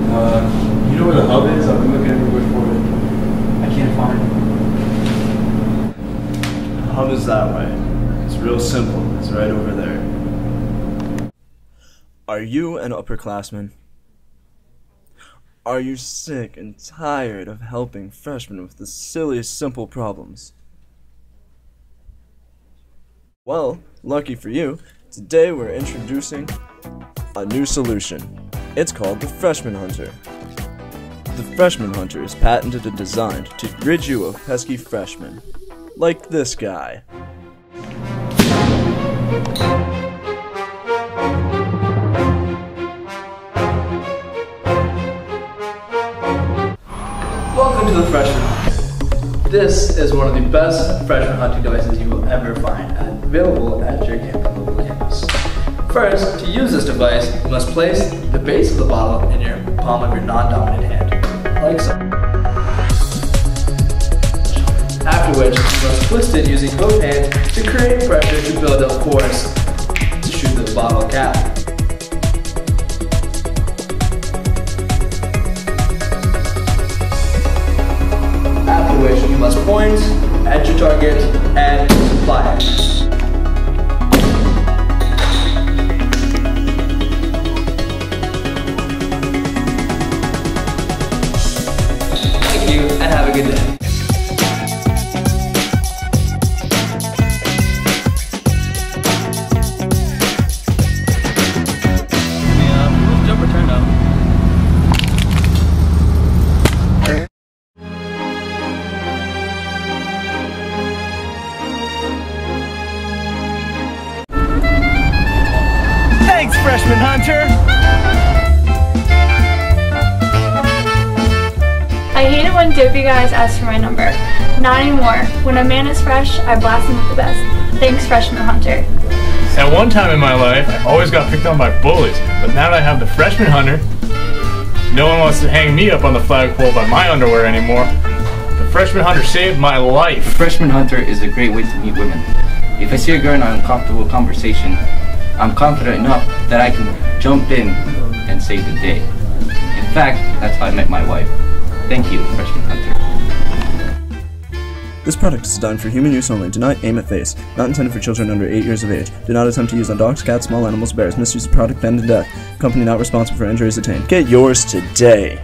Uh, you know where the hub is? I've been looking everywhere for it. I can't find it. The hub is that way. It's real simple. It's right over there. Are you an upperclassman? Are you sick and tired of helping freshmen with the silliest simple problems? Well, lucky for you, today we're introducing a new solution. It's called the Freshman Hunter. The Freshman Hunter is patented and designed to rid you of pesky freshmen, like this guy. Welcome to the Freshman Hunter. This is one of the best freshman hunting devices you will ever find, available at your campus. First, to use this device, you must place the base of the bottle in your palm of your non-dominant hand, like so. After which, you must twist it using both hands to create pressure to build up force to shoot the bottle cap. After which, you must point at your target and Freshman Hunter! I hate it when dopey guys ask for my number. Not anymore. When a man is fresh, I blast him with the best. Thanks, Freshman Hunter. At one time in my life, I always got picked on by bullies, but now that I have the Freshman Hunter, no one wants to hang me up on the flagpole by my underwear anymore. The Freshman Hunter saved my life. Freshman Hunter is a great way to meet women. If I see a girl in an uncomfortable conversation, I'm confident enough that I can jump in and save the day. In fact, that's how I met my wife. Thank you, Freshman Hunter. This product is designed for human use only. Do not aim at face. Not intended for children under 8 years of age. Do not attempt to use on dogs, cats, small animals, bears. Misuse of product, end to death. Company not responsible for injuries attained. Get yours today.